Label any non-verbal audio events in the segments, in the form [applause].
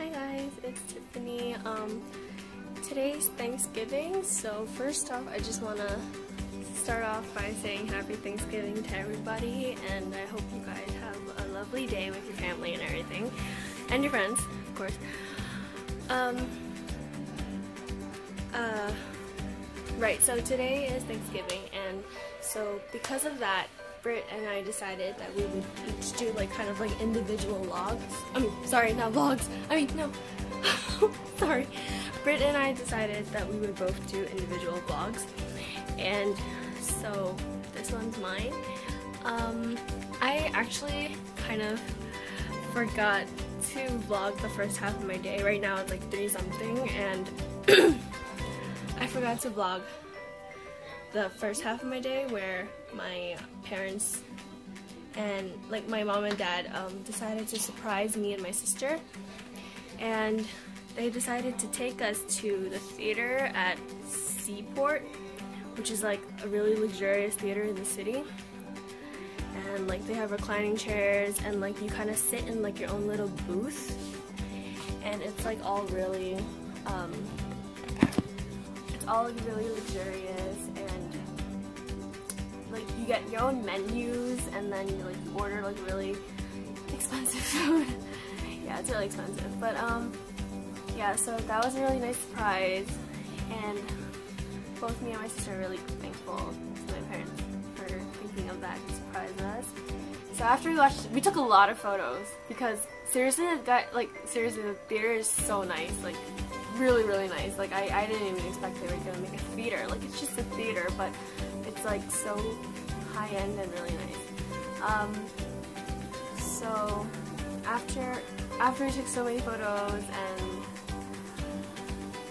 Hi guys, it's Tiffany. Um, today's Thanksgiving, so first off, I just want to start off by saying happy Thanksgiving to everybody, and I hope you guys have a lovely day with your family and everything, and your friends, of course. Um, uh, right, so today is Thanksgiving, and so because of that, Britt and I decided that we would each do like kind of like individual vlogs. I mean, sorry, not vlogs. I mean, no. [laughs] sorry. Britt and I decided that we would both do individual vlogs. And so this one's mine. Um, I actually kind of forgot to vlog the first half of my day. Right now it's like 3 something and [clears throat] I forgot to vlog the first half of my day where my parents and like my mom and dad um, decided to surprise me and my sister. And they decided to take us to the theater at Seaport which is like a really luxurious theater in the city. And like they have reclining chairs and like you kind of sit in like your own little booth. And it's like all really um, all really luxurious and like you get your own menus and then you like order like really expensive [laughs] food. yeah, it's really expensive. But um yeah, so that was a really nice surprise and both me and my sister are really thankful to my parents for thinking of that to surprise us. So after we watched, we took a lot of photos because seriously, the like seriously, the theater is so nice, like really, really nice. Like I, I didn't even expect they were gonna make a theater. Like it's just a theater, but it's like so high end and really nice. Um, so after after we took so many photos and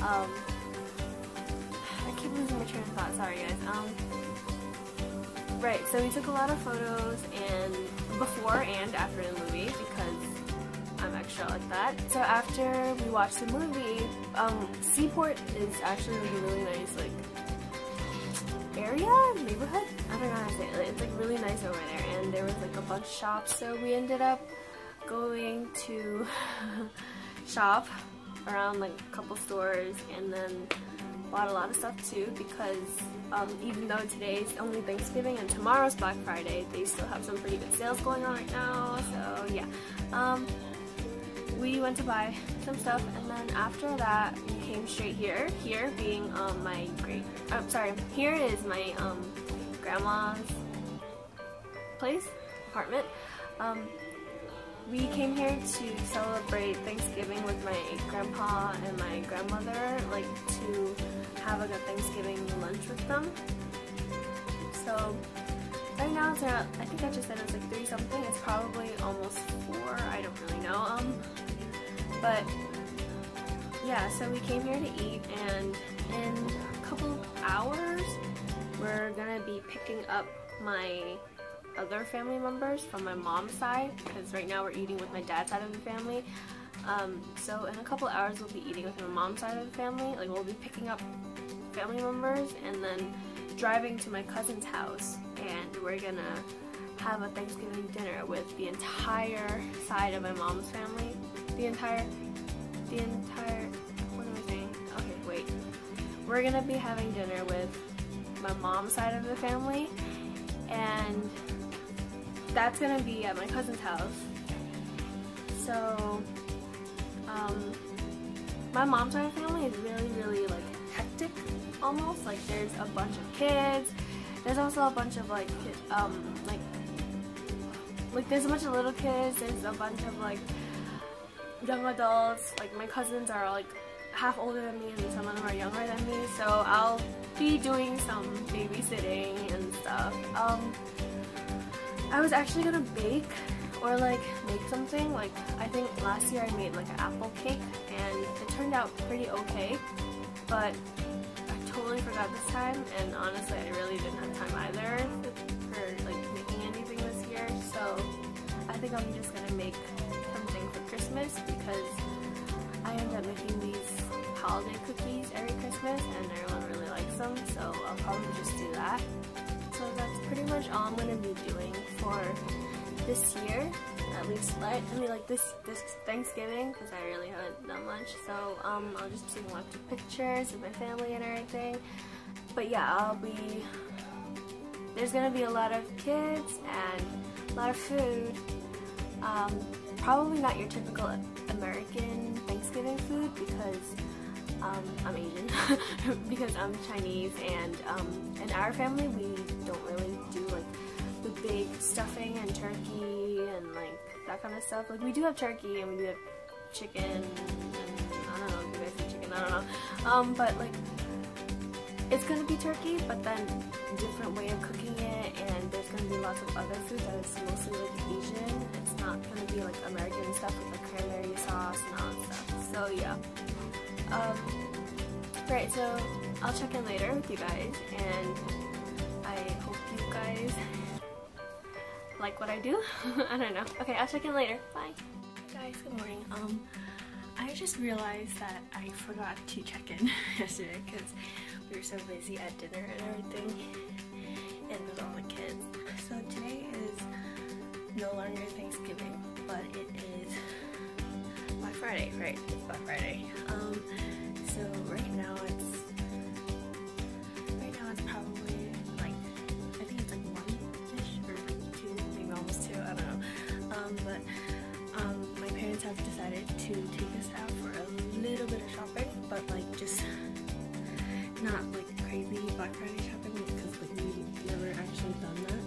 um, I keep losing my train of thought. Sorry guys. Um, right. So we took a lot of photos and before and after the movie because like that. So after we watched the movie, um, Seaport is actually like a really nice like area, neighborhood. I don't know how to say it. It's like really nice over there, and there was like a bunch of shops. So we ended up going to [laughs] shop around like a couple stores, and then bought a lot of stuff too because um, even though today's only Thanksgiving and tomorrow's Black Friday, they still have some pretty good sales going on right now. So yeah. Um, we went to buy some stuff and then after that we came straight here. Here being um, my great I'm sorry here is my um, grandma's place apartment. Um, we came here to celebrate Thanksgiving with my grandpa and my grandmother like to have a good Thanksgiving lunch with them. So right now it's around, I think I just said it was like 3 something it's probably almost 4 I don't really know um but yeah, so we came here to eat and in a couple hours we're gonna be picking up my other family members from my mom's side because right now we're eating with my dad's side of the family. Um, so in a couple hours we'll be eating with my mom's side of the family. Like we'll be picking up family members and then driving to my cousin's house and we're gonna have a Thanksgiving dinner with the entire side of my mom's family the entire, the entire, what am I saying? Okay, wait. We're gonna be having dinner with my mom's side of the family, and that's gonna be at my cousin's house. So, um, my mom's side of the family is really, really like hectic, almost. Like there's a bunch of kids. There's also a bunch of like, um, like, like there's a bunch of little kids. There's a bunch of like young adults. Like my cousins are like half older than me and some of them are younger than me. So I'll be doing some babysitting and stuff. Um, I was actually gonna bake or like make something. Like I think last year I made like an apple cake and it turned out pretty okay. But totally forgot this time and honestly I really didn't have time either for like making anything this year. So I think I'm just gonna make something for Christmas because I end up making these holiday cookies every Christmas and everyone really likes them so I'll probably just do that. So that's pretty much all I'm to be doing for this year, at least, I mean, like this Thanksgiving, because I really haven't done much. So um, I'll just take lots of pictures with my family and everything. But yeah, I'll be. There's gonna be a lot of kids and a lot of food. Um, probably not your typical American Thanksgiving food because um, I'm Asian [laughs] because I'm Chinese and um, in our family we don't really do like the big stuffing and turkey and like that kind of stuff. Like we do have turkey and we do have chicken and I don't know, you guys eat chicken, I don't know. Um, but like it's gonna be turkey but then different way of cooking it and there's gonna be lots of other food that is mostly like Asian. It's not gonna be like American stuff with like cranberry sauce and all that stuff. So yeah. Um, right, so I'll check in later with you guys, and I hope you guys like what I do. [laughs] I don't know. Okay, I'll check in later. Bye. Guys, good morning. Um, I just realized that I forgot to check in [laughs] yesterday because we were so busy at dinner and everything, and with all the kids. So today is no longer Thanksgiving, but it is Black Friday, right? It's Black Friday. Um, so right now it's to take us out for a little bit of shopping, but like just [laughs] not like crazy Black Friday shopping because like we've never actually done that.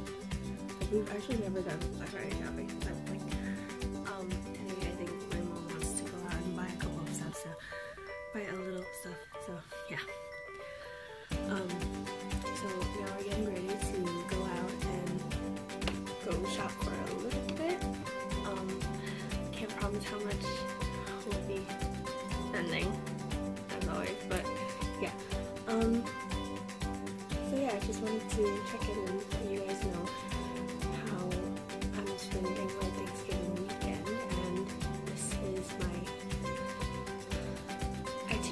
Like, we've actually never done Black Friday shopping. But like um anyway, I think my mom wants to go out and buy a couple of stuff, so buy a little stuff. So yeah. Um. So now we're getting ready to go out and go shop for a little bit. Um. Can't promise how much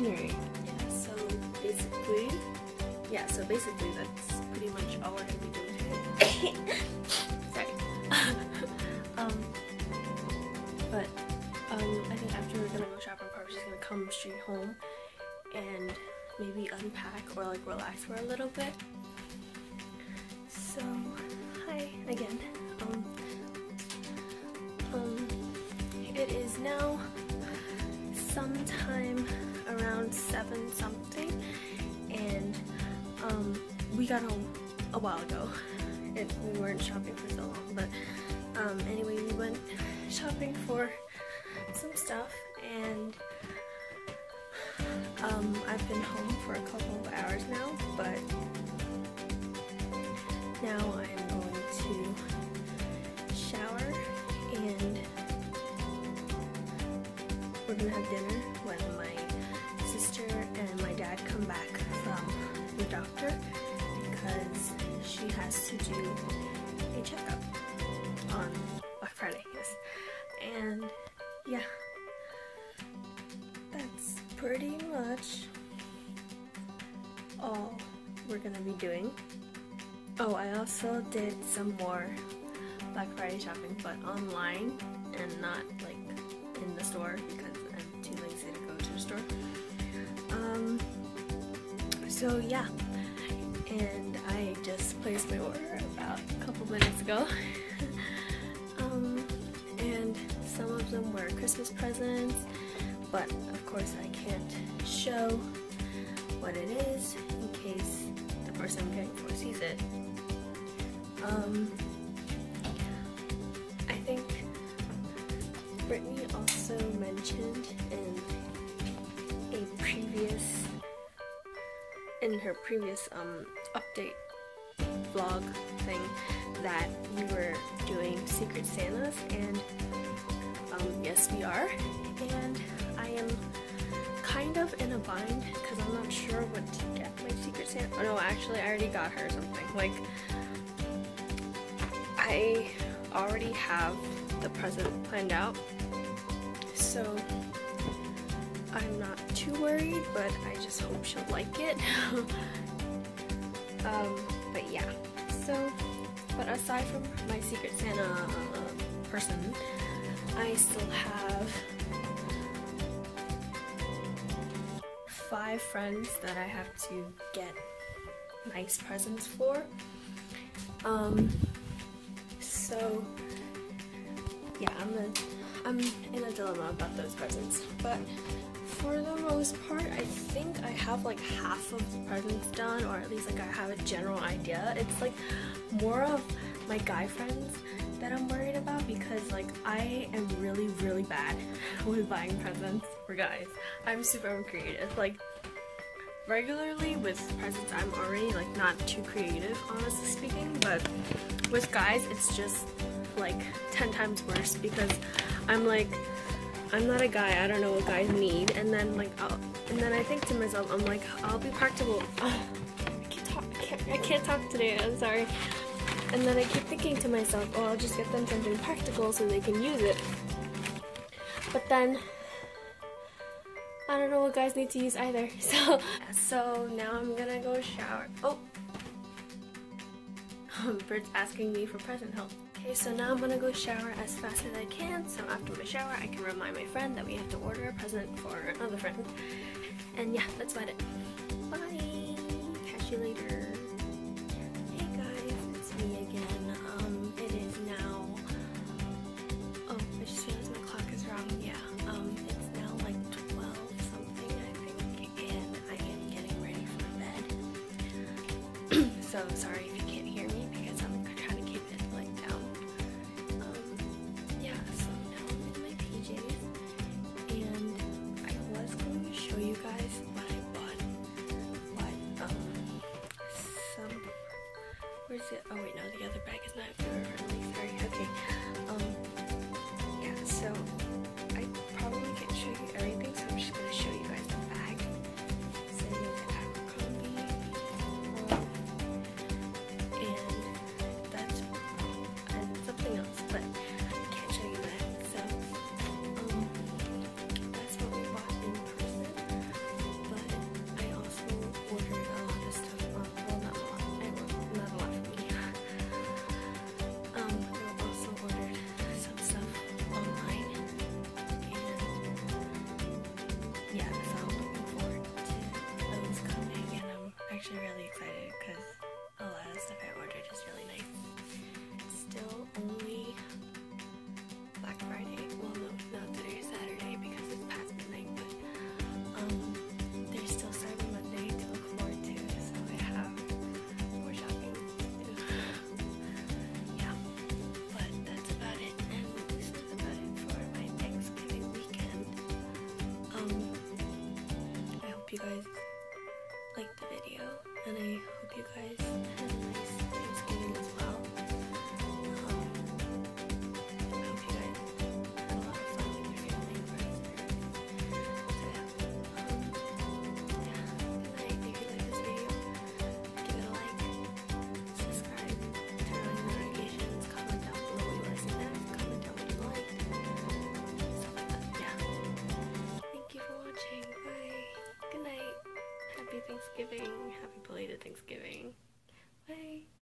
itinerary. Yeah, so basically, yeah, so basically that's pretty much all we're gonna be doing today. [coughs] Sorry. [laughs] um, but um, I think after we're gonna go shopping, probably just gonna come straight home and maybe unpack or like relax for a little bit. So, hi again. Seven something, and um, we got home a while ago. It, we weren't shopping for so long, but um, anyway, we went shopping for some stuff, pretty much all we're gonna be doing. Oh, I also did some more Black Friday shopping, but online and not like in the store because I'm too lazy to go to the store. Um, so yeah, and I just placed my order about a couple minutes ago. [laughs] um, and some of them were Christmas presents, but of course I can't show what it is in case the person I'm getting for sees it. Um, I think Britney also mentioned in a previous, in her previous um, update vlog thing that we were doing Secret Santas, and yes, we are. And I am kind of in a bind because I'm not sure what to get my Secret Santa. Oh no, actually, I already got her something. Like, I already have the present planned out, so I'm not too worried, but I just hope she'll like it. [laughs] um, but yeah, so, but aside from my Secret Santa uh, person. I still have five friends that I have to get nice presents for. Um, so yeah, I'm a, I'm in a dilemma about those presents, but for the most part, I think I have like half of the presents done, or at least like I have a general idea. It's like more of my guy friends that I'm worried about because like I am really really bad [laughs] with buying presents. For guys. I'm super uncreative. Like regularly with presents I'm already like not too creative honestly speaking but with guys it's just like 10 times worse because I'm like I'm not a guy. I don't know what guys need. And then like I'll and then I think to myself I'm like I'll be practical. [laughs] I can't talk. I can't, I can't talk today. I'm sorry and then I keep thinking to myself oh I'll just get them something practical so they can use it but then I don't know what guys need to use either. [laughs] So, so now I'm gonna go shower. Oh, [laughs] Bird's asking me for present help. Okay, so now I'm gonna go shower as fast as I can. So after my shower, I can remind my friend that we have to order a present for another friend. And yeah, that's about it. Bye. Catch you later. Bed. so sorry Thanksgiving. Happy belated Thanksgiving.